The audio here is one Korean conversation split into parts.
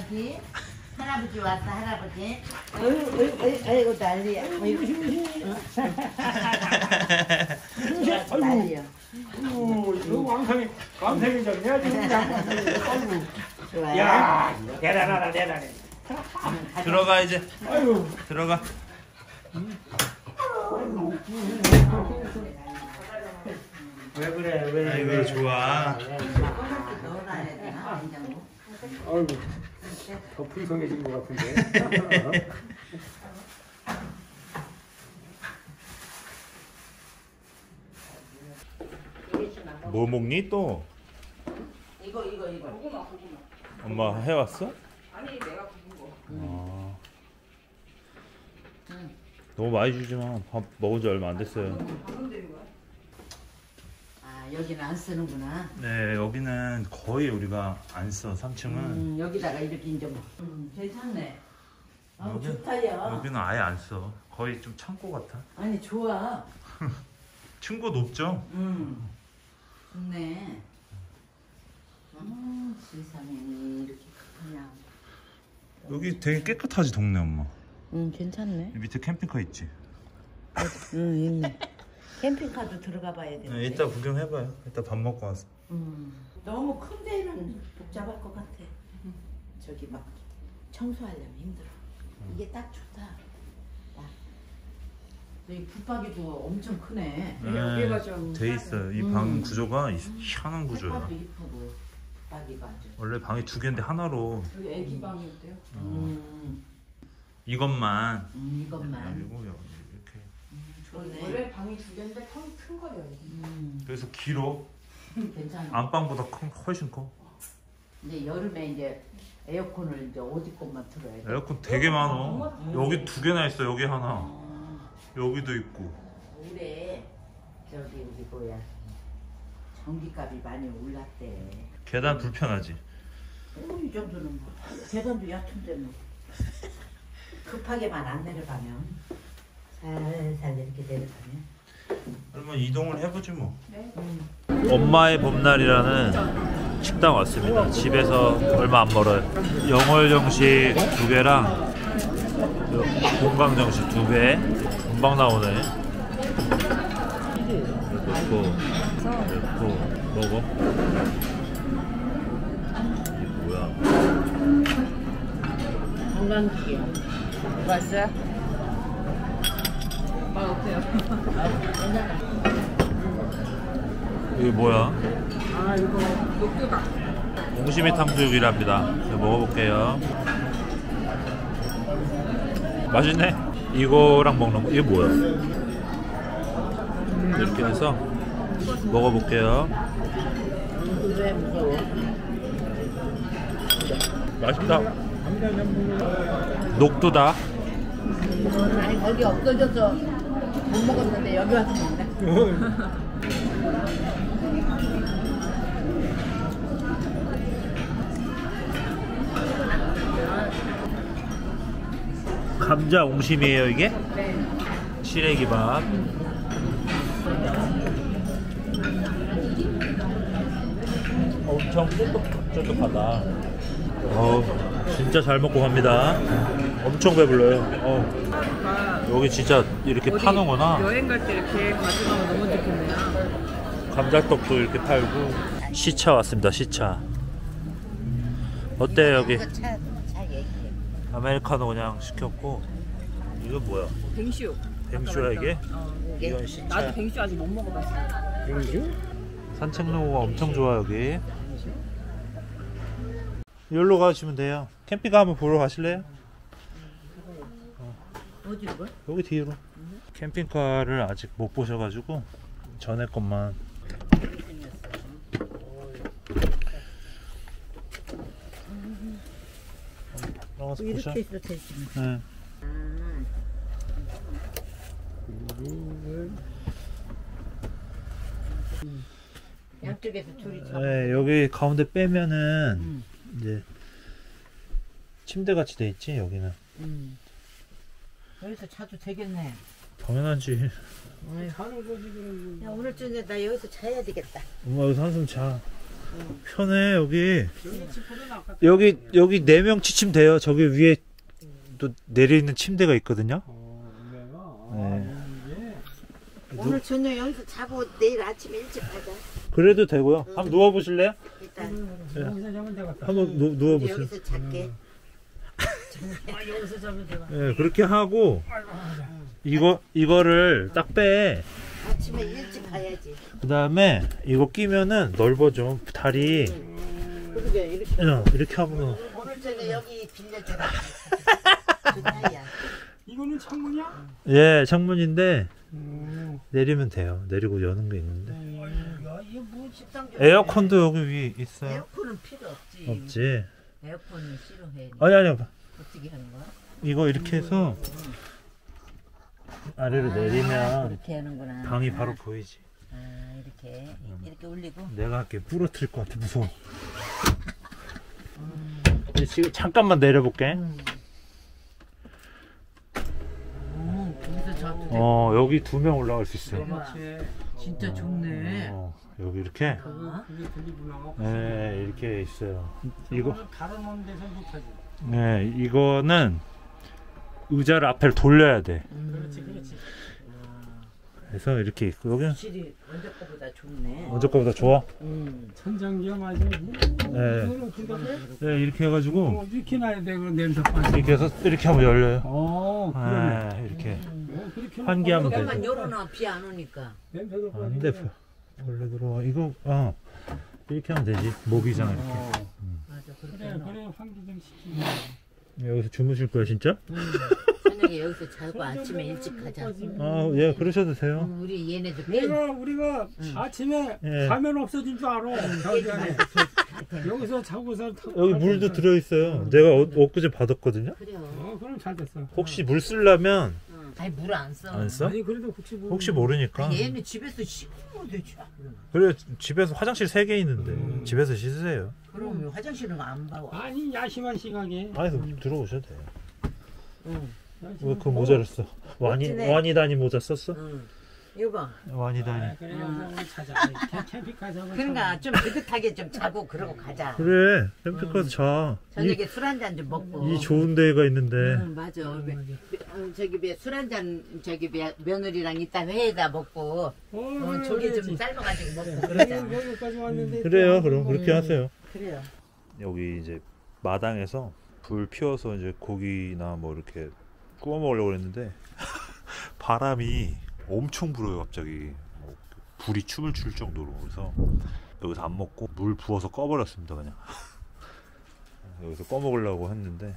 할아버지 할아버지 왔다 할아버지 어이구, 아이고, 난리야. 아이고, 난리야. 아이고, 이거 왕성이, 왕성이 그냥 왕성이. 아이고. 좋아요. 야, 대단하다, 대단해. 들어가 이제 아이고, 들어가 왜 그래, 왜. 아이고 왜. 좋아 냉장고 아이고, 더 풍성해진 것 같은데. 뭐 먹니 또? 이거 이거 이거 고구마 고구마 엄마 해왔어? 아니 내가 부은 거 아. 너무 많이 주지 마. 밥 먹은 지 얼마 안 됐어요. 방금? 아 여기는 안 쓰는구나 네, 여기는 거의 우리가 안 써. 3층은. 음, 여기다가 이렇게 이제 뭐 음, 괜찮네 아 여기- 좋다 야 여기는 아예 안 써. 거의 좀 창고 같아. 아니 좋아 층고 높죠? 음 좋네 음 세상에 이렇게 그냥 여기 되게 깨끗하지 동네 엄마. 음 괜찮네 이 밑에 캠핑카 있지? 응 있네 캠핑카도 들어가 봐야 되는데 네, 이따 구경해봐요. 이따 밥 먹고 와서. 음, 너무 큰 데는 복잡할 것 같아. 저기 막 청소하려면 힘들어. 이게 딱 좋다. 딱. 이 붙박이도 엄청 크네. 네, 여기가 좀 돼 있어요. 이 음. 방 구조가 이- 희한한 구조야. 색깔도 이쁘고 붙박이가 아주. 원래 방이 두 개인데 하나로 여기 애기 방이었대요 음, 이것만 음, 이것만. 그리고 여기. 원래 방이 두 개인데 큰, 큰 거예요 여기. 음, 그래서 길어? 괜찮아. 안방보다 큰 훨씬 커? 근데 여름에 이제 에어컨을 이제 어디 것만 틀어야 돼. 에어컨 되게 많어 여기 두 개나 있어 여기 하나. 어, 여기도 있고. 올해 저기 우리 뭐야 전기값이 많이 올랐대. 계단 불편하지? 오, 이 정도는 뭐. 계단도 얕은데 뭐. 급하게만 안 내려가면 살살 이렇게 내려가면 그러면 이동을 해보지 뭐. 네. 엄마의 봄날이라는 식당 왔습니다. 집에서 얼마 안 멀어요. 영월 정식 두 개랑 공강 정식 두 개 금방 나오네. 넣고 넣고 먹어. 이게 뭐야? 건강기계. 맛있어 요? 맛 어때요? 이게 뭐야? 아 이거 녹두다 옹심이 탕수육이랍니다. 먹어볼게요. 맛있네. 이거랑 먹는 거 이게 뭐야? 이렇게 해서 먹어볼게요? 맛있다. 녹두다. 아니 거기 없어져서 못 먹었는데 여기 와서 먹네. 감자 옹심이에요 이게? 네. 시래기밥. 엄청 쫀득쫀득하다. 어 진짜 잘 먹고 갑니다. 엄청 배불러요. 어, 아, 여기 진짜 이렇게 어디 파는구나. 여행 갈 때 이렇게 가져가면 너무 좋겠네요. 감자떡도 이렇게 팔고. 시차 왔습니다 시차. 어때요 여기? 아메리카노 그냥 시켰고. 이거 뭐야? 뱅쇼. 뱅쇼야 이게? 어. 이건 나도 시차. 뱅쇼 아직 못 먹어봤어. 산책로가 엄청 좋아 여기. 여기로 가시면 돼요. 캠핑카 한번 보러 가실래요? 어디로 가? 여기 뒤로 캠핑카를 아직 못 보셔가지고 전에 것만 이렇게 이렇게 있으면 네. 양쪽에서 네, 여기 가운데 빼면은 음. 이제 침대 같이 돼 있지 여기는 음. 여기서 자도 되겠네 당연하지 야 오늘 저녁 나 여기서 자야 되겠다 엄마 여기서 한숨 자 편해 여기. 여기 여기 네 명 치침 돼요. 저기 위에 또 내려 있는 침대가 있거든요. 네. 오늘 저녁 여기서 자고 내일 아침에 일찍 가자. 그래도 되고요. 한번 누워 보실래요? 일단 되겠다. 한번 누, 누워 보세요. 여기서 잘게. 아, 되겠다. 네, 그렇게 하고 이거 이거를 딱 빼. 아침에 일찍 가야지. 그다음에 이거 끼면은 넓어져. 다리 그러게 이렇게. 어, 이렇게 하면 오늘 전에 여기 빌려줘라. 좋다야. 이거는 창문이야? 예, 창문인데 음. 내리면 돼요. 내리고 여는 게 있는데. 뭐. 에어컨도 여기 위에 있어요. 에어컨은 필요 없지. 없지. 에어컨은 싫어해. 아니 아니요. 어떻게 하는 거야? 이거 이렇게 해서 아래로 아, 내리면 이렇게 하는구나. 방이 바로 보이지. 아, 이렇게 이렇게 올리고. 내가 할게 부러뜨릴 것 같아 무서워. 지금 잠깐만 내려볼게. 음, 거기서 저도 어 여기 두 명 올라갈 수 있어요. 그렇지. 진짜 좋네. 어, 여기 이렇게. 아, 그게 들리구나. 네 이렇게 있어요. 이거 다른 놈 데서 못하지. 네 이거는 의자를 앞에 돌려야 돼. 그렇지, 그렇지. 그래서 이렇게 있고 여기는 확실히 거보다 좋네. 어제 거보다 좋아. 음. 천장기가 맞아. 네. 근데 네 이렇게 해가지고 어, 이렇게 놔야 돼. 그 냄새 빠지. 이렇게 해서 이렇게 하면 열려요. 어, 그러네. 네 이렇게. 어, 그렇게 환기하면 그만 되죠. 열어놔 비 안 오니까. 냄새도 빠지고. 안돼 원래 들어와 이거 어 이렇게 하면 되지 모기장 이렇게. 어. 맞아 그렇게 그래, 해놔. 그래, 환기 좀 시키고. 여기서 주무실 거야 진짜? 저녁에 여기서 자고 아침에 일찍 가자. 아 예 그러셔도 돼요. 음, 우리 얘네도 뺀 내가 우리가 아침에 예. 가면 없어진 줄 알아. 저기 안에. 여기서 자고서 타- 여기 물도 들어 있어요. 내가 어, 엊그제 받았거든요. 그래요. 어, 그럼 잘 됐어. 혹시 물 쓰려면 아니 물 안 써. 안 써? 아니 그래도 혹시 뭐 혹시 모르니까. 아니, 얘는 집에서 씻으면 되지. 그래 집에서 화장실 세 개 있는데 집에서 씻으세요. 그럼 화장실은 안 봐. 아니 야심한 시각에 안에서 들어오셔도 돼요. 응. 왜그 모자를 써? 와니. 와니다니 모자 썼어? 응. 이거 봐. 아. 그래 여기서 우리 찾아. 캠- 캠핑 가자. 그러니까 좀 느긋하게 좀 자고 그러고 가자. 그래 캠핑 가서 자. 저녁에 술 한 잔 좀 먹고. 이, 이 좋은 데가 있는데. 응, 맞아. 왜- 어, 저기 술 한 잔 저기 며- 며느리랑 이따 회에다 먹고 어, 어, 조개 좀. 삶아가지고 먹고 그래, 그러자. 여기까지 왔는데 그래요 그럼 그렇게 하세요. 그래요. 여기 이제 마당에서 불 피워서 이제 고기나 뭐 이렇게 구워 먹으려고 했는데 바람이 엄청 불어요 갑자기 뭐 불이 춤을 출 정도로 그래서 여기서 안 먹고 물 부어서 꺼버렸습니다 그냥 여기서 꺼 먹으려고 했는데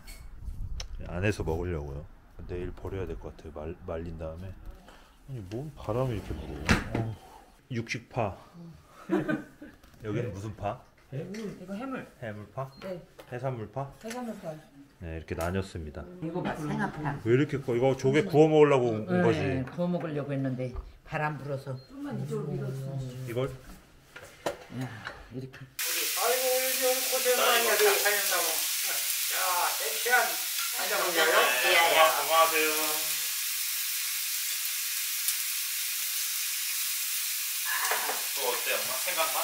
안에서 먹으려고요 내일 버려야 될 것 같아요 말, 말린 다음에 아니 뭔 바람이 이렇게 불어 어우, 육식파 여기는 무슨 파? 이거 해물. 해물파? 네. 해산물파? 해산물파. 네 이렇게 나뉘었습니다. 이거 봐 생합파. 왜 이렇게 꺼? 이거 조개 구워 먹으려고 온 네, 거지. 구워 먹으려고 했는데 바람 불어서. 이걸? 야 이렇게. 아이고 우리 좀 고생 많이 하다 다닌다고. 야, 땡큐한 한잔 야야. 고마워하세요. 또 어때 엄마? 생각나?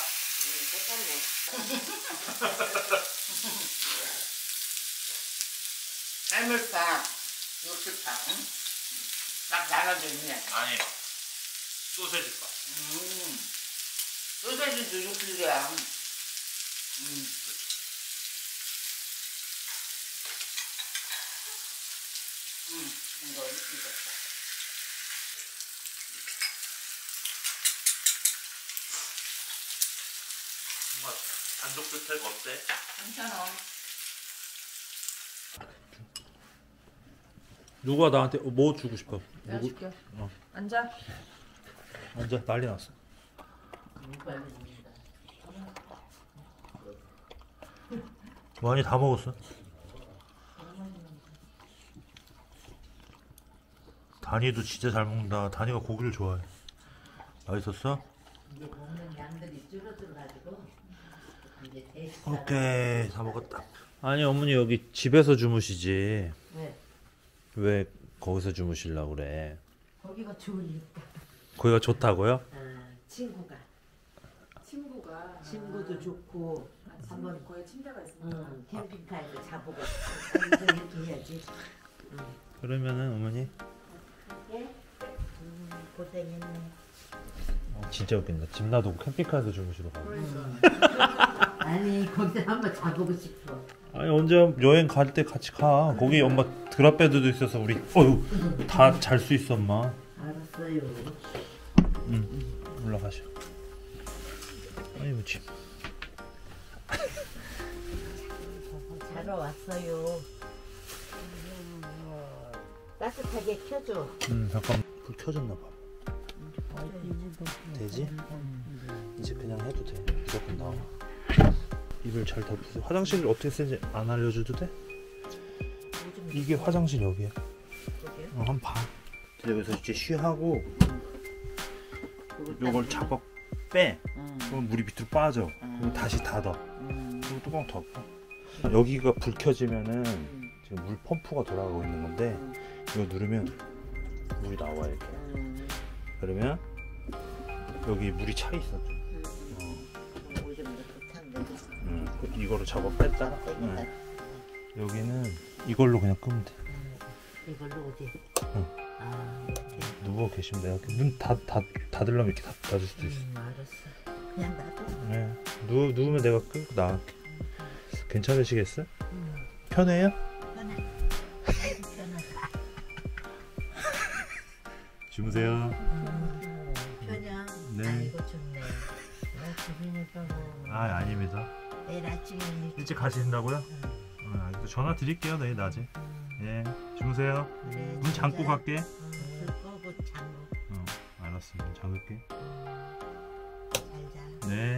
해물파, 육수파, 응? 딱 나눠져 있네. 아니 소세지 파. 음. 소세지도 육수야. 음. 음, 이거 이거. 엄마 단독 주택 어때? 괜찮아. 누가 나한테 뭐 주고 싶어? 내가 누구? 줄게. 어. 앉아. 앉아 난리 났어. 많이 다 먹었어. 다니도 진짜 잘 먹는다. 다니가 고기를 좋아해. 맛있었어? 이제 먹는 양들이 줄어들어가지고 이제 대식. 오케이 다 먹었다. 아니 어머니 여기 집에서 주무시지. 왜? 왜 거기서 주무실라 그래? 거기가 좋으니까. 거기가 좋다고요? 아, 친구가 침구가 친구도 좋고 아, 한번- 침구 거의 침대가 있습니다. 응, 캠핑카에서 자보고. 이렇게 해야지. 그러면은 어머니 예? 음, 고생했네. 어, 진짜 웃긴다. 집 놔두고 캠핑카에서 주무시러 가고. 그러니까 아니 거기서 한번 자보고 싶어. 아니 언제 여행 갈 때 같이 가. 거기 엄마 드랍베드도 있어서 우리 어유 다잘 수 있어 엄마. 알았어요. 올라가셔. 아이고 집. 자러 왔어요. 따뜻하게 켜줘. 음 잠깐 불 켜졌나 봐. 되지? 이제 그냥 해도 돼. 무조건 나와. 입을 잘 덮으세요. 화장실 어떻게 쓰는지 안 알려줘도 돼? 이게 화장실 여기야. 어, 한번 봐. 여기서 이제 쉬하고 요걸 잡아 빼. 그럼 물이 밑으로 빠져. 그럼 다시 닫아. 그리고 뚜껑 덮어. 여기가 불 켜지면은 지금 물 펌프가 돌아가고 있는 건데 이거 누르면 물이 나와 이렇게. 그러면 여기 물이 차 있어. 좀. 어, 이거를 잡아 뺐다가 음, 여기는 이걸로 그냥 끄면 돼. 이걸로 어디? 응. 아. 누워 계시면 내가 문다 다 닫으려면 이렇게 다 닫을 수도 있어. 음, 알았어. 그냥 놔둬. 네. 누워 누우면 내가 끄고 나갈게. 괜찮으시겠어? 편해요? 편해. 편하다. 주무세요. 편해. 네. 아이고 좋네. 나 좋고. 아 아닙니다. 내일 아침에 일찍 가신다고요? 어, 알겠습니다. 전화 드릴게요 내일 낮에. 예. 주무세요. 그래, 문 잠고. 갈게. 응, 불 끄고 잠고. 어, 알았어. 문 잠글게. 잘 자. 네.